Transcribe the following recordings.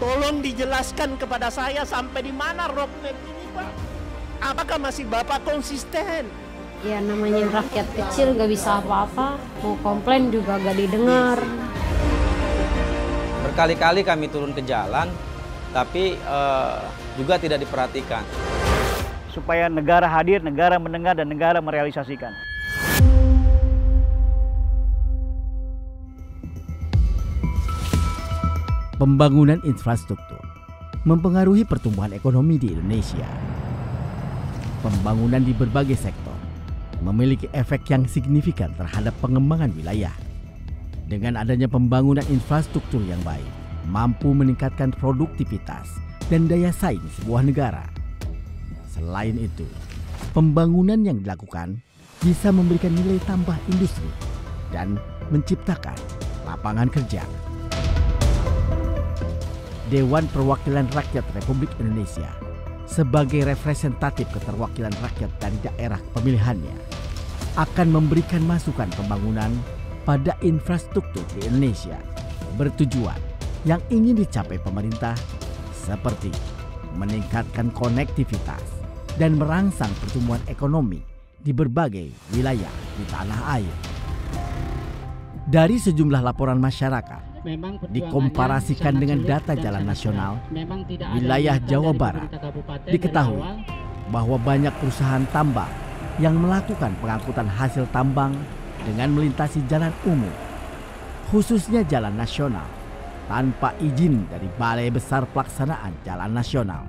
Tolong dijelaskan kepada saya sampai di mana roadmap ini Pak. Apakah masih Bapak konsisten? Ya namanya rakyat kecil gak bisa apa-apa, mau komplain juga gak didengar. Berkali-kali kami turun ke jalan, tapi uh, juga tidak diperhatikan. Supaya negara hadir, negara mendengar, dan negara merealisasikan. Pembangunan infrastruktur mempengaruhi pertumbuhan ekonomi di Indonesia. Pembangunan di berbagai sektor memiliki efek yang signifikan terhadap pengembangan wilayah. Dengan adanya pembangunan infrastruktur yang baik, mampu meningkatkan produktivitas dan daya saing sebuah negara. Selain itu, pembangunan yang dilakukan bisa memberikan nilai tambah industri dan menciptakan lapangan kerja. Dewan Perwakilan Rakyat Republik Indonesia sebagai representatif keterwakilan rakyat dari daerah pemilihannya akan memberikan masukan pembangunan pada infrastruktur di Indonesia bertujuan yang ingin dicapai pemerintah seperti meningkatkan konektivitas dan merangsang pertumbuhan ekonomi di berbagai wilayah di tanah air. Dari sejumlah laporan masyarakat, dikomparasikan dengan data jalan nasional, wilayah Jawa Barat diketahui bahwa banyak perusahaan tambang yang melakukan pengangkutan hasil tambang dengan melintasi jalan umum, khususnya jalan nasional, tanpa izin dari Balai Besar Pelaksanaan Jalan Nasional.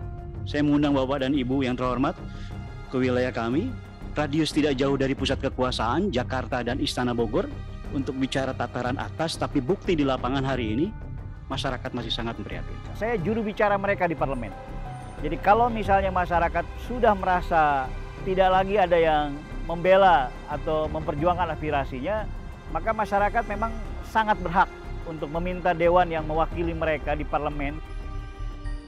Saya mengundang Bapak dan Ibu yang terhormat ke wilayah kami, radius tidak jauh dari pusat kekuasaan Jakarta dan Istana Bogor, untuk bicara tataran atas, tapi bukti di lapangan hari ini masyarakat masih sangat memprihatinkan. Saya juru bicara mereka di parlemen. Jadi kalau misalnya masyarakat sudah merasa tidak lagi ada yang membela atau memperjuangkan aspirasinya, maka masyarakat memang sangat berhak untuk meminta dewan yang mewakili mereka di parlemen.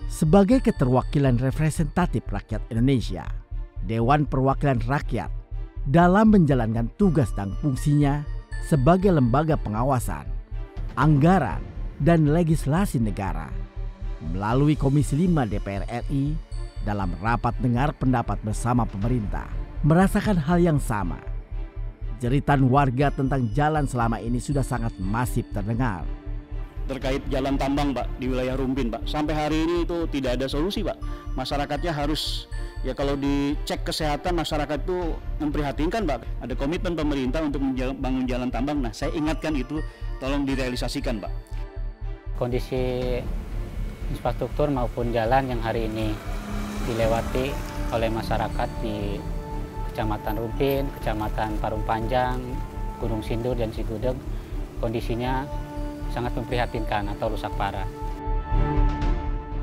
Sebagai keterwakilan representatif rakyat Indonesia, Dewan Perwakilan Rakyat dalam menjalankan tugas dan fungsinya sebagai lembaga pengawasan, anggaran, dan legislasi negara melalui Komisi 5 DPR RI dalam rapat dengar pendapat bersama pemerintah merasakan hal yang sama. Jeritan warga tentang jalan selama ini sudah sangat masif terdengar. Terkait jalan tambang Pak di wilayah Rumpin Pak, sampai hari ini itu tidak ada solusi Pak. Masyarakatnya harus ya kalau dicek kesehatan masyarakat itu memprihatinkan Pak. Ada komitmen pemerintah untuk membangun jalan tambang. Nah, saya ingatkan itu tolong direalisasikan Pak. Kondisi infrastruktur maupun jalan yang hari ini dilewati oleh masyarakat di Kecamatan Rumpin, Kecamatan Parung Panjang, Gunung Sindur dan Sigudeg kondisinya sangat memprihatinkan atau rusak parah.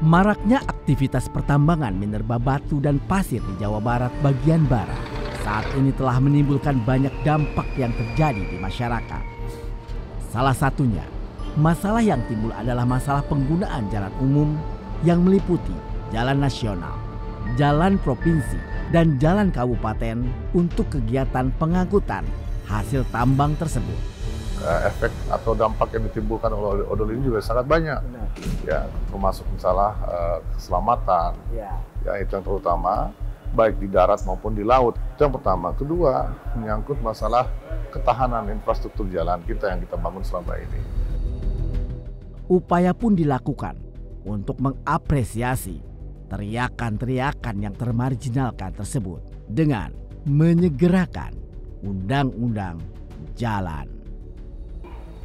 Maraknya aktivitas pertambangan minerba batu dan pasir di Jawa Barat bagian barat saat ini telah menimbulkan banyak dampak yang terjadi di masyarakat. Salah satunya, masalah yang timbul adalah masalah penggunaan jalan umum yang meliputi jalan nasional, jalan provinsi, dan jalan kabupaten untuk kegiatan pengangkutan hasil tambang tersebut uh, efek atau dampak yang ditimbulkan oleh odol ini juga sangat banyak. Benar. Ya, termasuk masalah uh, keselamatan. Ya. ya, itu yang terutama baik di darat maupun di laut. Itu yang pertama. Kedua, menyangkut masalah ketahanan infrastruktur jalan kita yang kita bangun selama ini. Upaya pun dilakukan untuk mengapresiasi teriakan-teriakan yang termarginalkan tersebut dengan menyegerakan undang-undang jalan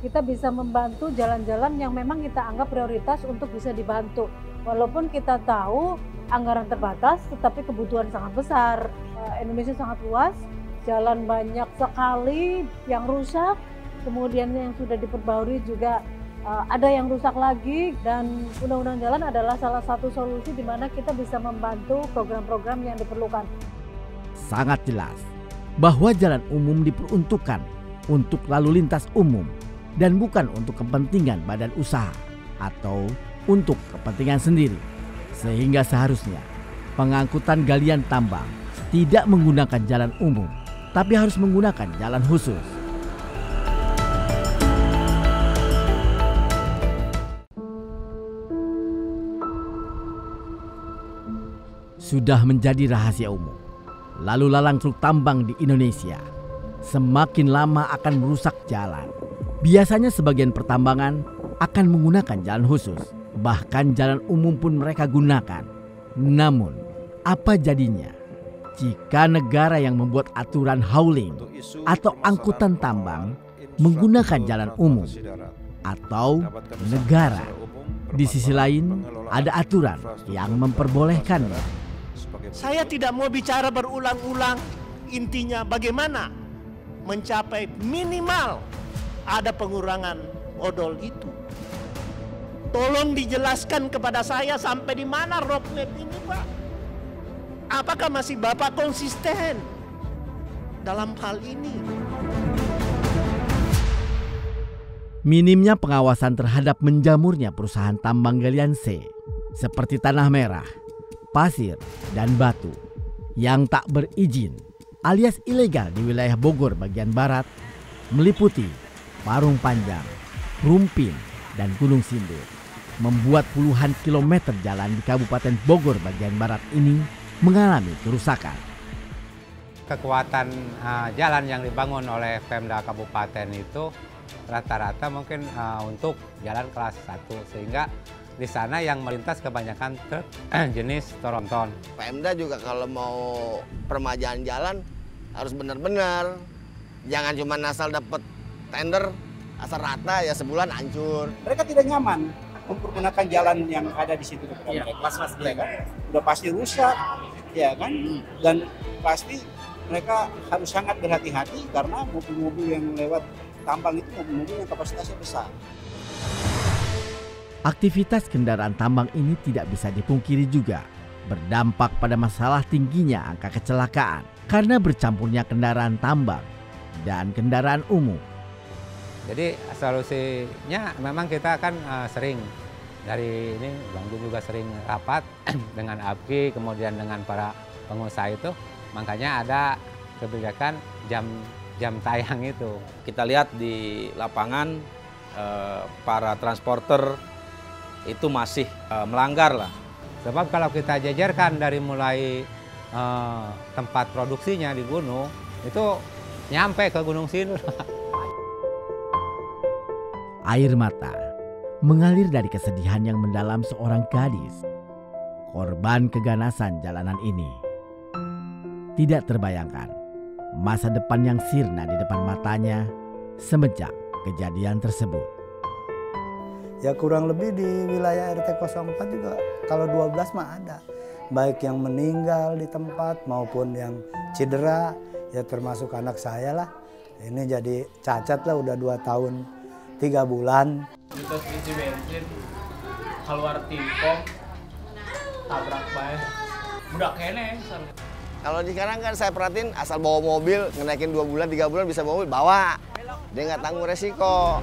kita bisa membantu jalan-jalan yang memang kita anggap prioritas untuk bisa dibantu. Walaupun kita tahu anggaran terbatas, tetapi kebutuhan sangat besar. Eh, Indonesia sangat luas, jalan banyak sekali yang rusak, kemudian yang sudah diperbarui juga eh, ada yang rusak lagi dan undang-undang jalan adalah salah satu solusi di mana kita bisa membantu program-program yang diperlukan. Sangat jelas bahwa jalan umum diperuntukkan untuk lalu lintas umum dan bukan untuk kepentingan badan usaha atau untuk kepentingan sendiri. Sehingga seharusnya pengangkutan galian tambang tidak menggunakan jalan umum, tapi harus menggunakan jalan khusus. sudah menjadi rahasia umum. Lalu lalang truk tambang di Indonesia semakin lama akan merusak jalan. Biasanya sebagian pertambangan akan menggunakan jalan khusus, bahkan jalan umum pun mereka gunakan. Namun, apa jadinya jika negara yang membuat aturan hauling atau angkutan tambang menggunakan jalan umum atau negara di sisi lain ada aturan yang memperbolehkannya. Saya tidak mau bicara berulang-ulang. Intinya bagaimana mencapai minimal ada pengurangan odol itu. Tolong dijelaskan kepada saya sampai di mana roadmap ini Pak. Apakah masih Bapak konsisten dalam hal ini? Minimnya pengawasan terhadap menjamurnya perusahaan tambang galian C seperti tanah merah, pasir, dan batu yang tak berizin alias ilegal di wilayah Bogor bagian barat meliputi Parung Panjang, Rumpin, dan Gunung Sindur membuat puluhan kilometer jalan di Kabupaten Bogor bagian barat ini mengalami kerusakan. Kekuatan uh, jalan yang dibangun oleh Pemda Kabupaten itu rata-rata mungkin uh, untuk jalan kelas 1 sehingga di sana yang melintas kebanyakan truk jenis Toronton. Pemda juga kalau mau permajaan jalan harus benar-benar. Jangan cuma asal dapat tender, asal rata ya sebulan hancur. Mereka tidak nyaman mempergunakan jalan yang ada di situ ya, mereka. Pas, pas, ya kan? Udah pasti rusak, ya kan? Hmm. Dan pasti mereka harus sangat berhati-hati karena mobil-mobil yang lewat tambang itu mobil-mobil yang kapasitasnya besar. Aktivitas kendaraan tambang ini tidak bisa dipungkiri juga berdampak pada masalah tingginya angka kecelakaan karena bercampurnya kendaraan tambang dan kendaraan umum. Jadi solusinya memang kita kan uh, sering dari ini Bang juga sering rapat dengan ABKI kemudian dengan para pengusaha itu makanya ada kebijakan jam jam tayang itu. Kita lihat di lapangan eh, para transporter itu masih eh, melanggar lah. Sebab kalau kita jajarkan dari mulai eh, tempat produksinya di gunung itu nyampe ke Gunung Sindur. Air mata mengalir dari kesedihan yang mendalam seorang gadis, korban keganasan jalanan ini. Tidak terbayangkan masa depan yang sirna di depan matanya semenjak kejadian tersebut. Ya kurang lebih di wilayah RT 04 juga kalau 12 mah ada. Baik yang meninggal di tempat maupun yang cedera ya termasuk anak saya lah. Ini jadi cacat lah udah dua tahun tiga bulan. Kita isi bensin keluar timpong tabrak baik. Udah kene kalau di sekarang kan saya perhatiin asal bawa mobil, ngenaikin dua bulan, tiga bulan bisa bawa mobil, bawa. Dia nggak tanggung resiko.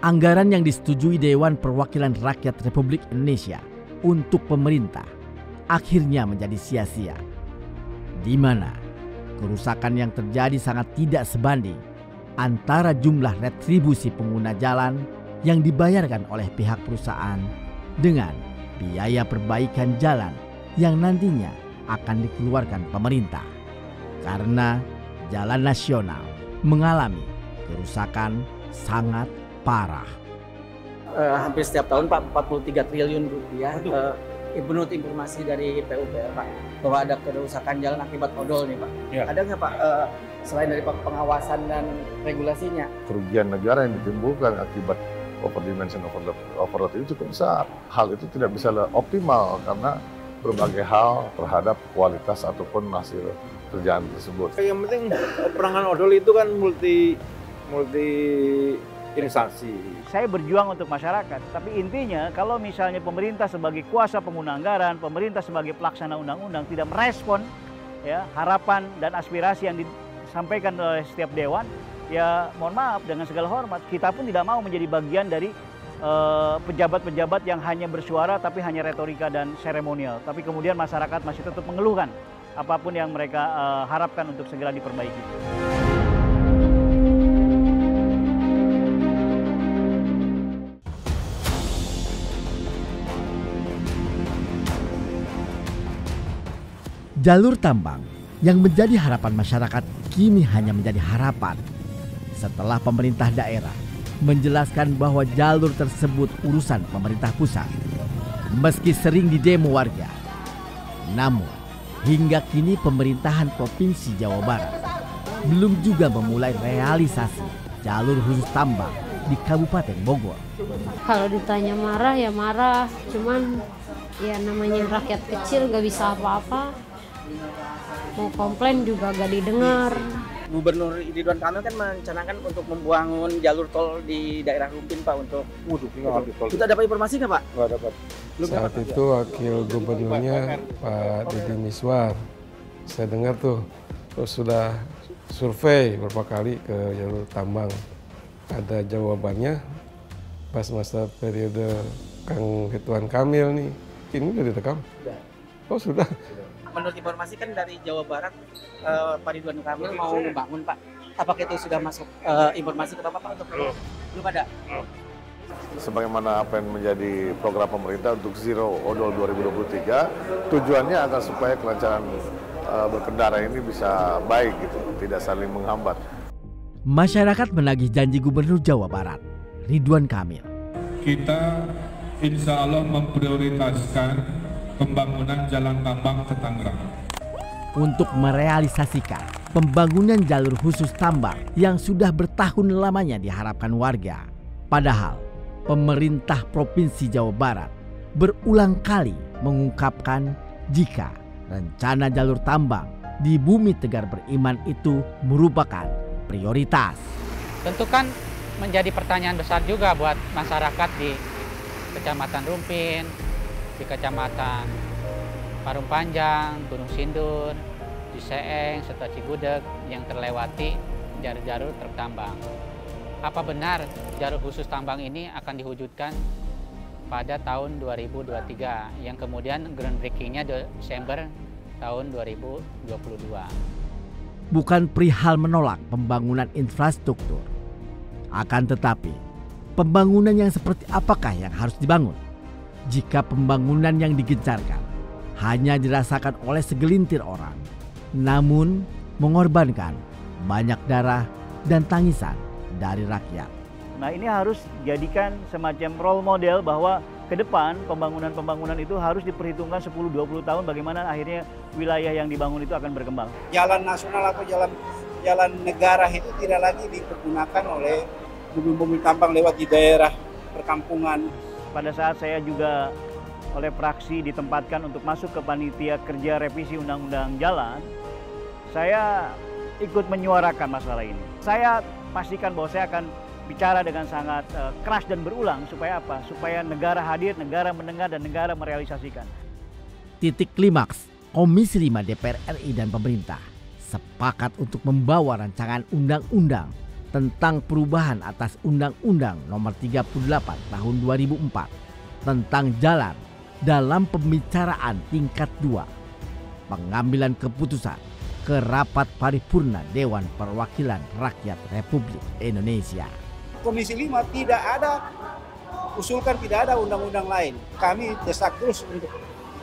Anggaran yang disetujui Dewan Perwakilan Rakyat Republik Indonesia untuk pemerintah akhirnya menjadi sia-sia. Di mana kerusakan yang terjadi sangat tidak sebanding antara jumlah retribusi pengguna jalan yang dibayarkan oleh pihak perusahaan dengan biaya perbaikan jalan yang nantinya akan dikeluarkan pemerintah karena jalan nasional mengalami kerusakan sangat parah. Uh, hampir setiap tahun Pak 43 triliun rupiah. Uh, menurut informasi dari PUPR Pak bahwa ada kerusakan jalan akibat odol nih Pak. Ya. Ada nggak Pak uh, selain dari pengawasan dan regulasinya? Kerugian negara yang ditimbulkan akibat overdimension overload, overload itu cukup besar. Hal itu tidak bisa optimal karena berbagai hal terhadap kualitas ataupun hasil kerjaan tersebut. Yang penting perangan odol itu kan multi multi instansi. Saya berjuang untuk masyarakat, tapi intinya kalau misalnya pemerintah sebagai kuasa pengguna anggaran, pemerintah sebagai pelaksana undang-undang tidak merespon ya harapan dan aspirasi yang disampaikan oleh setiap dewan, ya mohon maaf dengan segala hormat kita pun tidak mau menjadi bagian dari Eh, pejabat-pejabat yang hanya bersuara tapi hanya retorika dan seremonial. Tapi kemudian masyarakat masih tetap mengeluhkan apa pun yang mereka uh, harapkan untuk segera diperbaiki. Jalur tambang yang menjadi harapan masyarakat kini hanya menjadi harapan setelah pemerintah daerah menjelaskan bahwa jalur tersebut urusan pemerintah pusat. Meski sering didemo warga, namun hingga kini pemerintahan Provinsi Jawa Barat belum juga memulai realisasi jalur khusus tambang di Kabupaten Bogor. Kalau ditanya marah ya marah, cuman ya namanya rakyat kecil gak bisa apa-apa. Mau komplain juga gak didengar. Gubernur Ridwan Kamil kan mencanangkan untuk membangun jalur tol di daerah Rumpin Pak untuk Waduh, tol. Kita dapat informasi nggak Pak? Nggak dapat. Belum Saat dapat. itu wakil gubernurnya Pak Deddy Miswar. Saya dengar tuh terus sudah survei beberapa kali ke jalur tambang. Ada jawabannya pas masa periode Kang Ridwan Kamil nih. Ini udah direkam? Sudah. Oh sudah. Menurut informasi kan dari Jawa Barat eh, Pak Ridwan Kamil mau membangun Pak. Apakah itu sudah masuk eh, informasi ke Bapak Pak untuk belum ada? Sebagaimana apa yang menjadi program pemerintah untuk Zero Odol 2023, tujuannya agar supaya kelancaran eh, berkendara ini bisa baik gitu, tidak saling menghambat. Masyarakat menagih janji Gubernur Jawa Barat, Ridwan Kamil. kita insya Allah memprioritaskan pembangunan jalan tambang ke Tangerang. untuk merealisasikan pembangunan jalur khusus tambang yang sudah bertahun lamanya diharapkan warga. Padahal pemerintah Provinsi Jawa Barat berulang kali mengungkapkan jika rencana jalur tambang di bumi Tegar Beriman itu merupakan prioritas. Tentu kan menjadi pertanyaan besar juga buat masyarakat di Kecamatan Rumpin, di Kecamatan Parung Panjang, Gunung Sindur, Ciseeng, serta Cigudeg yang terlewati jalur-jalur truk tambang. Apa benar jalur khusus tambang ini akan diwujudkan pada tahun 2023 yang kemudian groundbreakingnya Desember tahun 2022. bukan perihal menolak pembangunan infrastruktur. Akan tetapi, pembangunan yang seperti apakah yang harus dibangun? Jika pembangunan yang digencarkan hanya dirasakan oleh segelintir orang, namun mengorbankan banyak darah dan tangisan dari rakyat. Nah ini harus jadikan semacam role model bahwa ke depan pembangunan-pembangunan itu harus diperhitungkan 10-20 tahun bagaimana akhirnya wilayah yang dibangun itu akan berkembang. Jalan nasional atau jalan jalan negara itu tidak lagi dipergunakan oleh mobil-mobil tambang lewat di daerah perkampungan. Pada saat saya juga oleh praksi ditempatkan untuk masuk ke panitia kerja revisi undang-undang jalan, saya ikut menyuarakan masalah ini. Saya pastikan bahwa saya akan bicara dengan sangat eh, keras dan berulang supaya apa? Supaya negara hadir, negara mendengar dan negara merealisasikan. Titik klimaks Komisi 5 DPR RI dan pemerintah sepakat untuk membawa rancangan undang-undang tentang perubahan atas Undang-Undang Nomor 38 Tahun 2004 tentang jalan dalam pembicaraan tingkat 2 pengambilan keputusan ke rapat paripurna Dewan Perwakilan Rakyat Republik Indonesia. Komisi 5 tidak ada usulkan tidak ada undang-undang lain. Kami desak terus untuk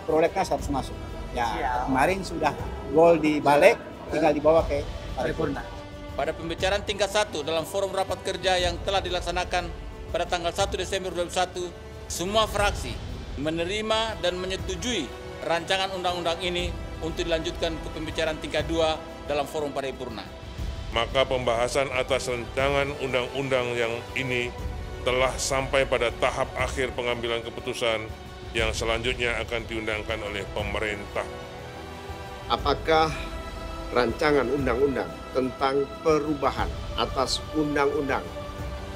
prolegnas harus masuk. Ya, kemarin sudah gol di balik, tinggal dibawa ke paripurna. Pada pembicaraan tingkat 1 dalam forum rapat kerja yang telah dilaksanakan pada tanggal 1 Desember 2021, semua fraksi menerima dan menyetujui rancangan undang-undang ini untuk dilanjutkan ke pembicaraan tingkat 2 dalam forum paripurna. Maka pembahasan atas rancangan undang-undang yang ini telah sampai pada tahap akhir pengambilan keputusan yang selanjutnya akan diundangkan oleh pemerintah. apakah rancangan undang-undang tentang perubahan atas undang-undang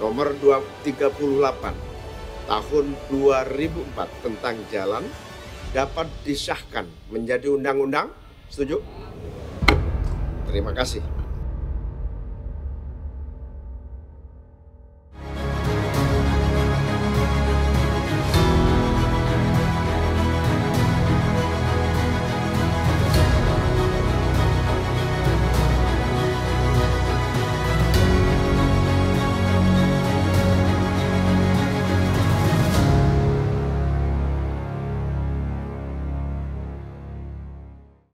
nomor 238 tahun 2004 tentang jalan dapat disahkan menjadi undang-undang? Setuju? Terima kasih.